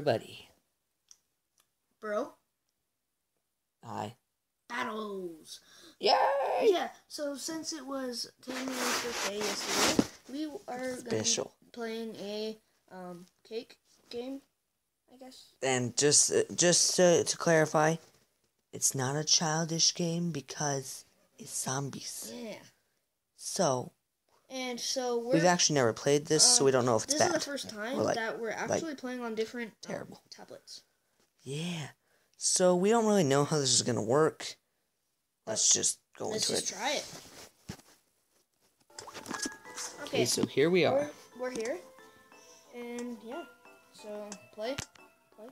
everybody. Bro, Hi. battles. Yay! Yeah, so since it was Tammy's birthday yesterday, we are Special. playing a um cake game, I guess. And just uh, just to, to clarify, it's not a childish game because it's zombies. Yeah. So And so we're we've actually never played this, so we don't know if it's this bad. is the first time like- that we're actually playing on different um, tablets. Yeah. So we don't really know how this is gonna work. Let's just go into it. Let's into just it. try it. Okay, Okay, so here we are. we're, we're here, and yeah, so play, play.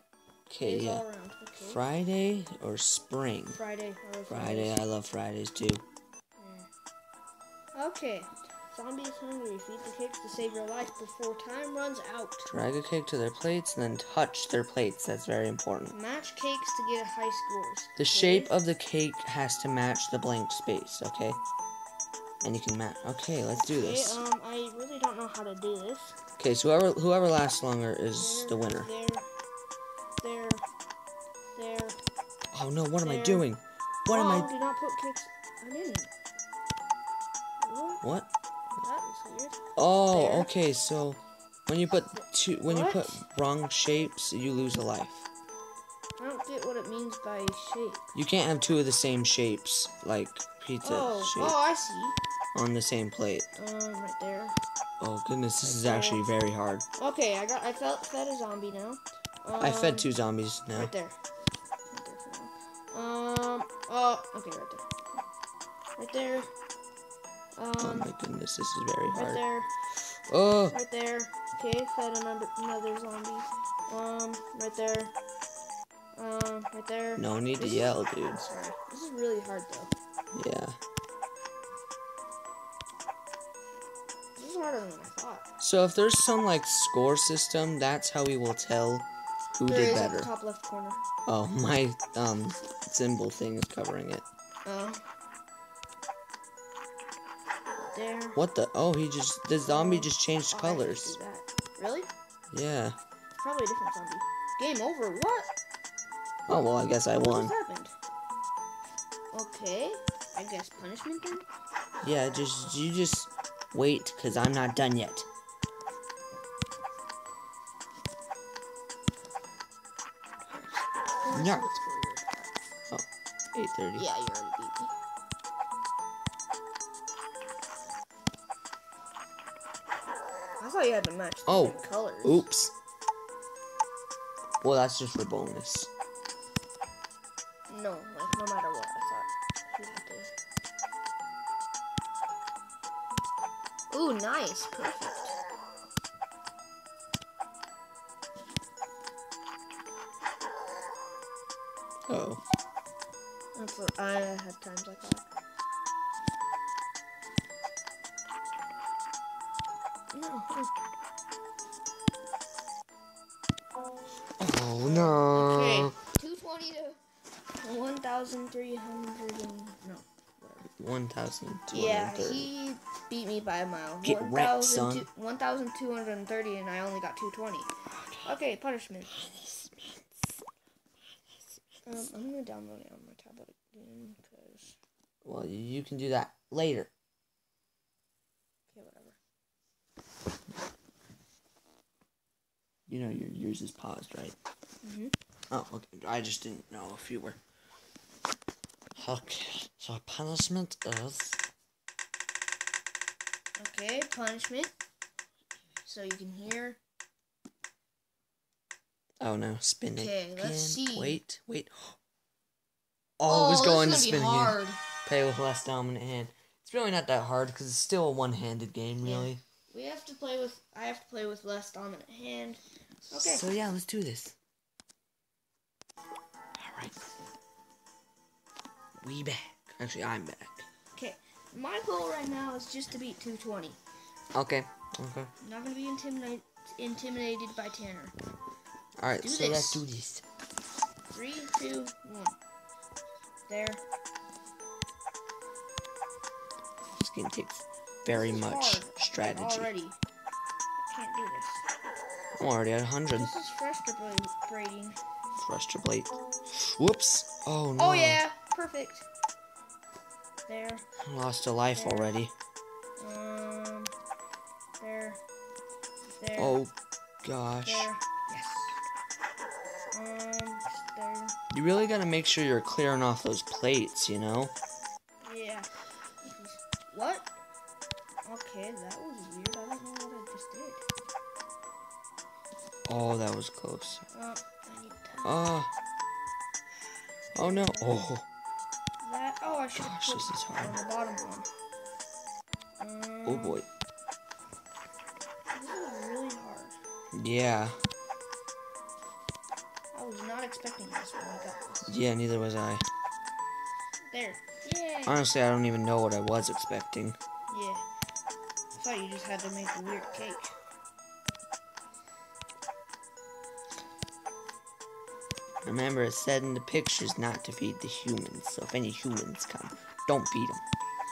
Okay, yeah. Okay. Friday or spring? Friday. I love Friday. Fridays. I love Fridays too. Yeah. Okay. Zombie is hungry. Feed the cakes to save your life before time runs out. Drag a cake to their plates and then touch their plates. That's very important. Match cakes to get high scores. The Okay. shape of the cake has to match the blank space, okay? And you can match. Okay, let's do Okay, this. um, I really don't know how to do this. Okay, so whoever whoever lasts longer is the winner. There, there, there. Oh no, what am I doing? What am oh, I? did not put cakes. I didn't. What? What? That is weird. Oh, There. okay. So when you put two, when you put wrong shapes, you lose a life. I don't get what it means by shape. You can't have two of the same shapes, like pizza Oh, shape, oh, I see. on the same plate. Um, right there. Oh goodness, this is actually very hard. Okay, I got. I felt fed a zombie now. Um, I fed two zombies now. Right there. Um. Oh. Okay. Right there. Right there. Um. Oh my goodness, this is very right hard. there. Oh, Right there. Okay. Fed another another zombie. Um. Right there. Um. Right there. no need to This- yell, dude. Sorry. This is really hard though. Yeah. This is harder than I thought. So if there's some like score system, that's how we will tell who There did is better. the top left corner. Oh, my um symbol thing is covering it. Oh. There. What the? Oh, he just the zombie just changed Oh, I have to colors. Really? Yeah. Probably a different zombie. Game over. What? Oh well, I guess I won. just happened? Okay. I guess punishment then? Yeah, just you just wait, cause I'm not done yet. Oh, yeah. What's Oh, 8:30. Yeah, you already beat me. Thought you had to match the Oh, colors. Oops. Well, that's just for bonus. No, like no matter what, I thought you had to. Ooh, nice, perfect. Oh. That's what I had times like that. Oh no. Okay, 220 to 1,300 and... No, whatever. 1,230. Yeah, he beat me by a mile. Get wrecked, son. 1,230 and I only got 220. Okay, punishment. Um, I'm gonna download it on my tablet again, because... Well, you can do that later. Okay, whatever. You know your yours is paused, right? Mhm. Oh, okay. I just didn't know if you were. Okay, so punishment is Okay, punishment. So you can hear. oh no, spinning. Okay, let's see. Wait, wait. Oh, it was going to spin gonna be again. hard. Play with less dominant hand. It's really not that hard because it's still a one-handed game, really. To play with. I have to play with less dominant hand. Okay. So yeah, let's do this. All right. We back. Actually, I'm back. Okay. My goal right now is just to beat 220. Okay. Okay. I'm not gonna be intimidated intimidated by Tanner. All right. Do so let's this. do this. Three, two, one. There. This game takes very much strategy. Already. I'm already at 100. This is frustrating. Frustrate. Whoops. Oh no. Oh yeah, perfect. There. I lost a life already. Um. There. There. Oh gosh. There. Yes. Um. There. You really gotta make sure you're clearing off those plates, you know? Was close. Uh, I need to Ah. Oh no. Oh. that. Oh, I should Gosh, this is on hard. the bottom one. Um, Oh boy. This is really hard. Yeah. I was not expecting this when I got this. Yeah, neither was I. There. Yay. Honestly, I don't even know what I was expecting. Yeah. I thought you just had to make a weird cake. Remember, it said in the pictures not to feed the humans, so if any humans come, don't feed them.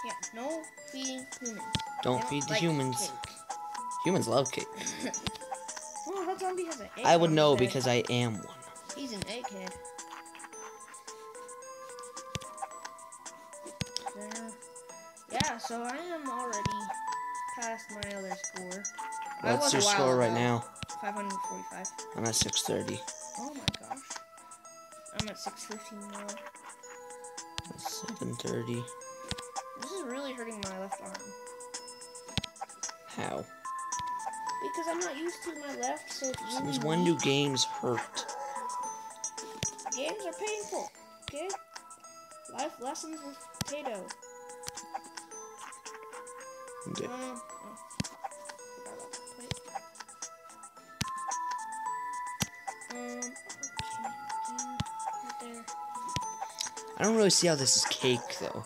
Yeah, no feeding humans. Don't They feed the like humans. cake. Humans love cake. Oh, that zombie has an egg. I would know head. because I am one. He's an egghead. There. Yeah, so I am already past my other score. What's your score right now? 545. I'm at 630. Oh my. I'm at 615 now. 730. This is really hurting my left arm. How? Because I'm not used to my left, so Since when do games hurt? Games are painful, okay? Life lessons with potato. Okay. I don't really see how this is cake, though.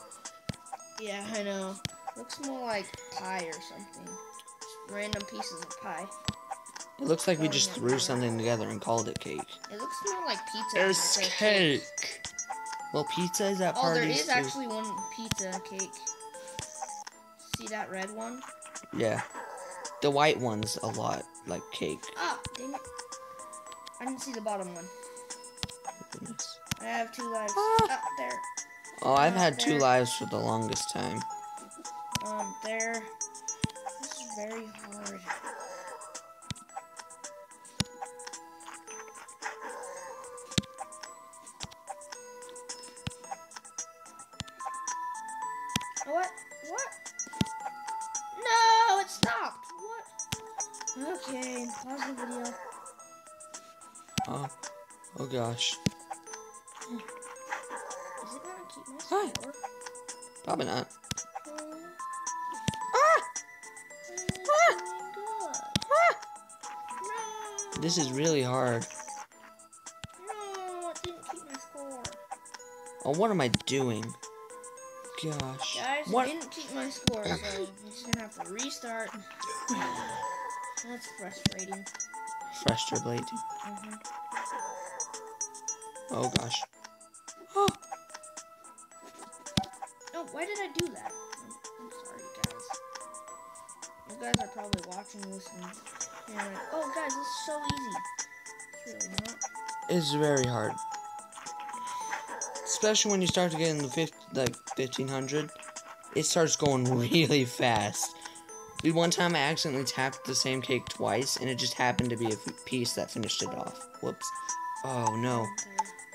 Yeah, I know. Looks more like pie or something. Just random pieces of pie. It looks like we Oh, just threw something together and called it cake. It looks more like pizza. There's than cake. Well, pizza is at Oh, there parties is too. actually one pizza cake. See that red one? Yeah. The white one's a lot like cake. Ah, dang it. I didn't see the bottom one. Goodness. I have two lives. Ah. Ah, there. Oh, I've Uh, had two lives for the longest time. Um, there. This is very hard. What? What? No, it stopped. What? Okay, pause the video. Oh, oh gosh. Is it gonna keep my Hi. score? Probably not. Um, Ah! Good. No. This is really hard. No, it didn't keep my score. Oh, what am I doing? Gosh. Guys, What? it didn't keep my score, so I'm just gonna have to restart. That's frustrating. Frustrating. hmm Oh gosh. Oh, why did I do that? I'm, sorry, guys. You guys are probably watching this and you're like, oh, guys, this is so easy. It's really not. it's very hard. Especially when you start to get in the fifth, like 1500, it starts going really fast. Dude, one time I accidentally tapped the same cake twice, and it just happened to be a piece that finished it off. Whoops. Oh no.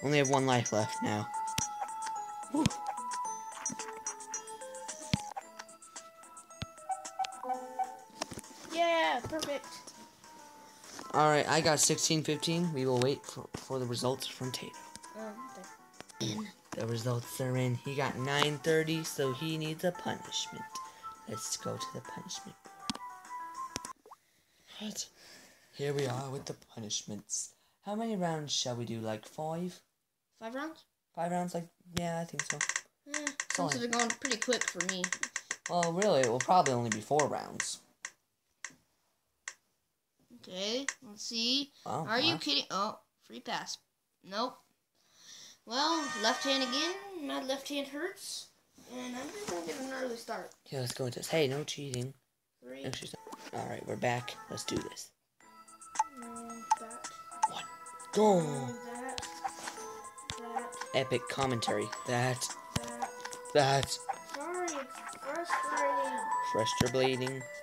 Only have one life left now. Whew. perfect. Alright, I got 1615. We will wait for, for the results from Tado. Um. The results are in. He got 930, so he needs a punishment. Let's go to the punishment board. Right. Here we are with the punishments. How many rounds shall we do? Like five? Five rounds? Five rounds? Like, yeah, I think so. Most of it going pretty quick for me. Well, really, it will probably only be four rounds. Okay, let's see. Oh, Are you kidding? Oh, free pass. Nope. Well, left hand again. My left hand hurts. And I'm just gonna get an early start. Okay, let's go into this. Hey, no cheating. Three. Extra stuff. Alright, we're back. Let's do this. No. Go. That. That. Epic commentary. That. That. That. Sorry, it's frustrating. Frester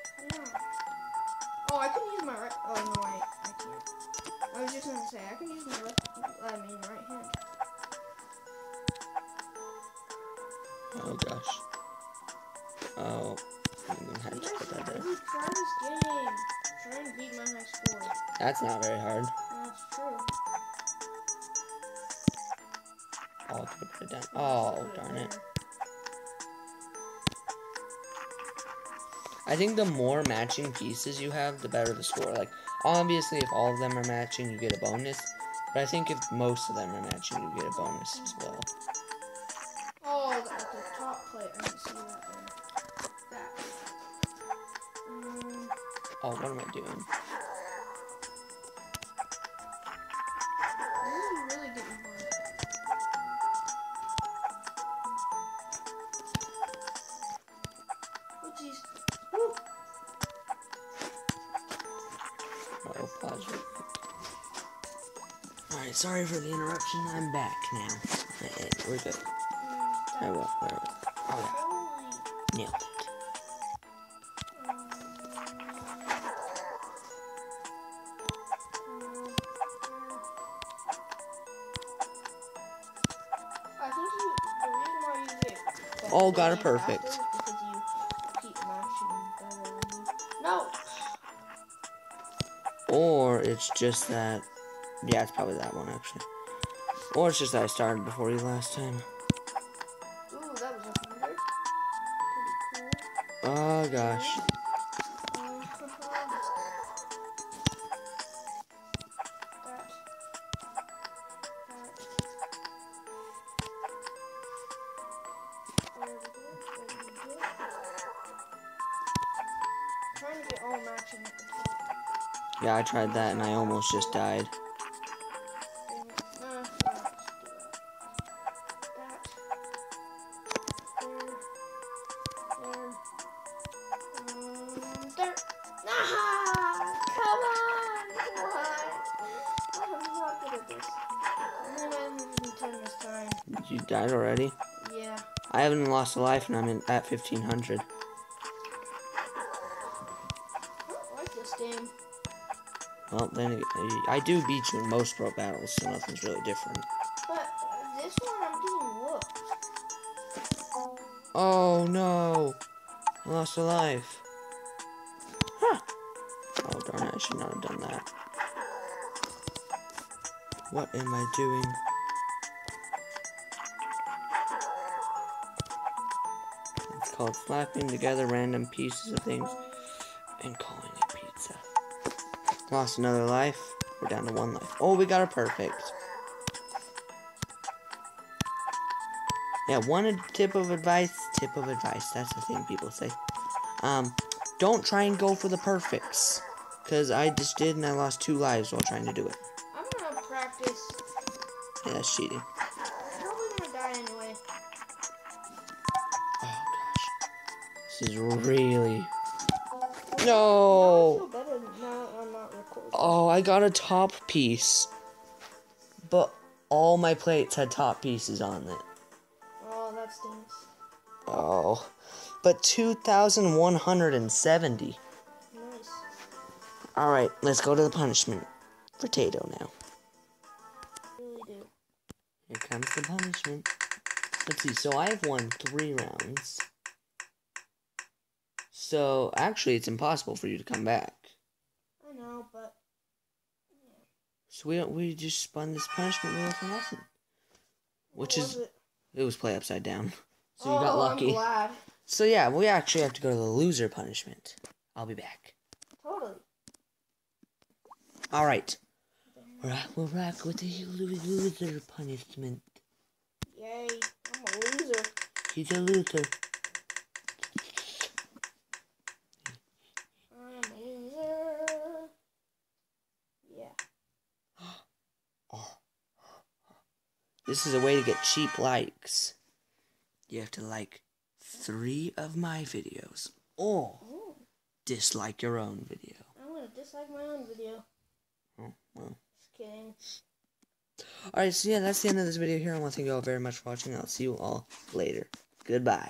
say I can use my left. I mean right hand. Oh gosh. Oh. I'm gonna have to put that there. try this game. Try and beat my high score. That's not very hard. That's true. Oh, put it down. Oh, darn it. I think the more matching pieces you have, the better the score. Like, obviously, if all of them are matching, you get a bonus. But I think if most of them are matching, you get a bonus as well. Oh, the, the top plate. I didn't see that there. That. Um, Oh, what am I doing? Sorry for the interruption. I'm back now. We're good. I will. Oh, yeah. Nailed it. I think you, the reason why you get better Oh, got it perfect. faster is because you keep mashing better than me. No! Or it's just that. Yeah, it's probably that one, actually. Or it's just that I started before you last time. Ooh, that was a hundred. Pretty cool. Oh, gosh. That. That. There we go. There we go. Trying to get all matching at the top. Yeah, I tried that and I almost just died. You died already? Yeah. I haven't lost a life and I'm in, at 1500. I don't like this game. Well, then ag- I do beat you in most bro battles, so nothing's really different. But this one I'm getting whooped. Oh no! I lost a life. Huh! Oh darn it, I should not have done that. What am I doing? Called slapping together random pieces of things and calling it pizza. Lost another life. We're down to one life. Oh, we got a perfect. Yeah, one tip of advice. Tip of advice. That's the thing people say. Um, don't try and go for the perfects. Because I just did and I lost two lives while trying to do it. I'm gonna practice. Yeah, that's cheating. This is really... No! feel better now I'm not recording. Oh, I got a top piece. But all my plates had top pieces on it. Oh, that stinks. Oh. But 2,170. Nice. Alright, let's go to the punishment. Potato now. Really. Here comes the punishment. Let's see, so I've won three rounds. So, actually, it's impossible for you to come back. I know, but Yeah. So we don't, we just spun this punishment wheel for nothing. Which is, it? it was play upside down. So oh, you got oh, I'm lucky. So yeah, we actually have to go to the loser punishment. I'll be back. Totally. Alright. Alright, we'll rock with the loser punishment. Yay. I'm a loser. He's a loser. I'm a loser. Yeah. This is a way to get cheap likes. You have to like three of my videos or Ooh, dislike your own video. I'm gonna dislike my own video. Oh, well. Just kidding. Alright, so yeah, that's the end of this video here. I want to thank you all very much for watching. I'll see you all later. Goodbye.